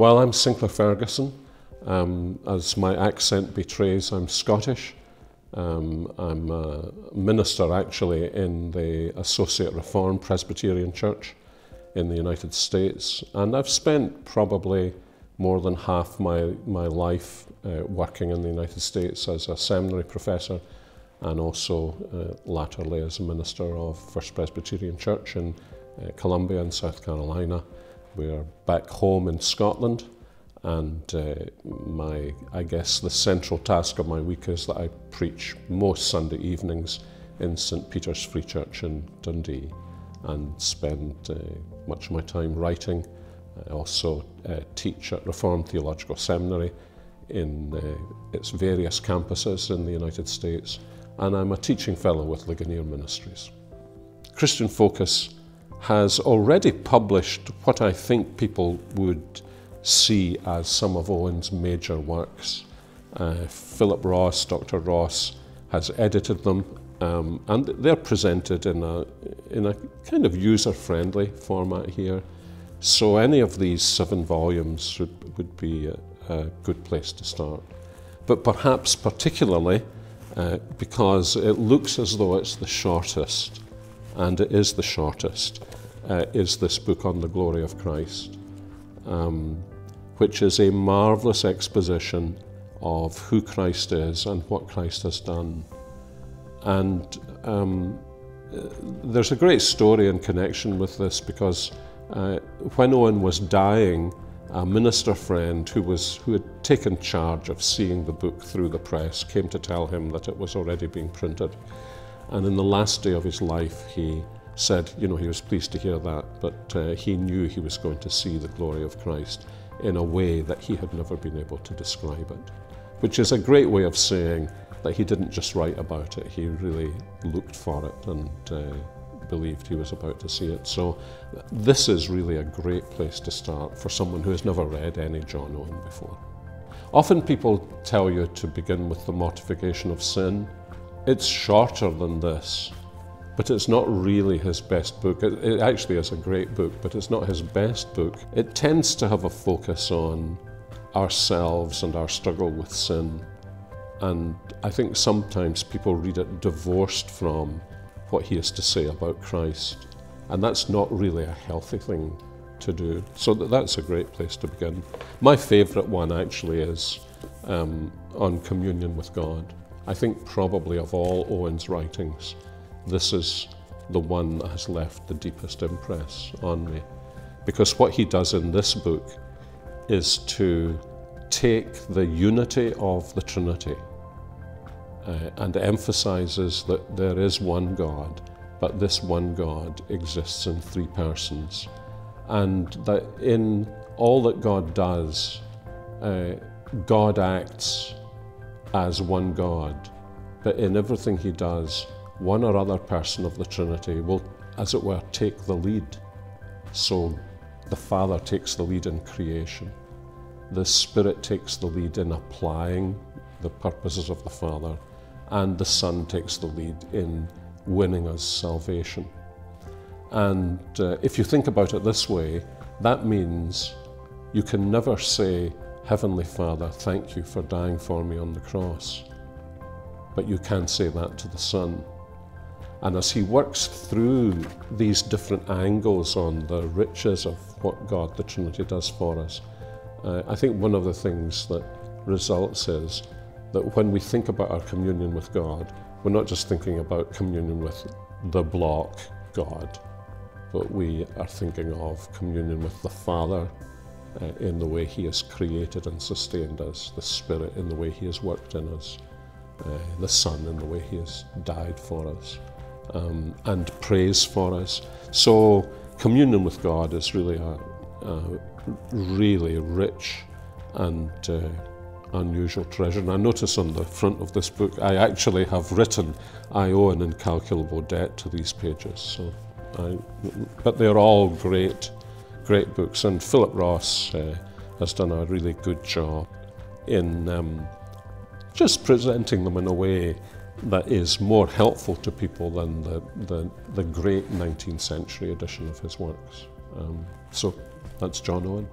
Well, I'm Sinclair Ferguson. Um, as my accent betrays, I'm Scottish. Um, I'm a minister actually in the Associate Reform Presbyterian Church in the United States, and I've spent probably more than half my, my life uh, working in the United States as a seminary professor and also uh, latterly as a minister of First Presbyterian Church in uh, Columbia in South Carolina. We're back home in Scotland and uh, my I guess the central task of my week is that I preach most Sunday evenings in St Peter's Free Church in Dundee and spend uh, much of my time writing. I also uh, teach at Reformed Theological Seminary in uh, its various campuses in the United States and I'm a teaching fellow with Ligonier Ministries. Christian Focus has already published what I think people would see as some of Owen's major works. Uh, Philip Ross, Dr. Ross, has edited them um, and they're presented in a, in a kind of user-friendly format here. So any of these seven volumes would, would be a, a good place to start. But perhaps particularly uh, because it looks as though it's the shortest, and it is the shortest, uh, is this book on the glory of Christ, um, which is a marvellous exposition of who Christ is and what Christ has done. And um, there's a great story in connection with this because uh, when Owen was dying, a minister friend who, was, who had taken charge of seeing the book through the press came to tell him that it was already being printed. And in the last day of his life, he said, you know, he was pleased to hear that, but uh, he knew he was going to see the glory of Christ in a way that he had never been able to describe it, which is a great way of saying that he didn't just write about it, he really looked for it and uh, believed he was about to see it. So this is really a great place to start for someone who has never read any John Owen before. Often people tell you to begin with the mortification of sin. It's shorter than this, but it's not really his best book. It, it actually is a great book, but it's not his best book. It tends to have a focus on ourselves and our struggle with sin and I think sometimes people read it divorced from what he has to say about Christ. And that's not really a healthy thing to do. So that's a great place to begin. My favourite one actually is um, on communion with God. I think probably of all Owen's writings, this is the one that has left the deepest impress on me. Because what he does in this book is to take the unity of the Trinity uh, and emphasizes that there is one God, but this one God exists in three persons. And that in all that God does, uh, God acts as one God, but in everything he does, one or other person of the Trinity will, as it were, take the lead. So the Father takes the lead in creation. The Spirit takes the lead in applying the purposes of the Father and the Son takes the lead in winning us salvation. And uh, if you think about it this way, that means you can never say, Heavenly Father, thank you for dying for me on the cross. But you can say that to the Son. And as he works through these different angles on the riches of what God the Trinity does for us, uh, I think one of the things that results is that when we think about our communion with God, we're not just thinking about communion with the block God, but we are thinking of communion with the Father uh, in the way He has created and sustained us, the Spirit in the way He has worked in us, uh, the Son in the way He has died for us, um, and prays for us. So, communion with God is really a, a really rich and uh, unusual treasure. And I notice on the front of this book, I actually have written, I owe an incalculable debt to these pages. So, I, but they're all great, great books. And Philip Ross uh, has done a really good job in um, just presenting them in a way that is more helpful to people than the, the, the great 19th century edition of his works. Um, so that's John Owen.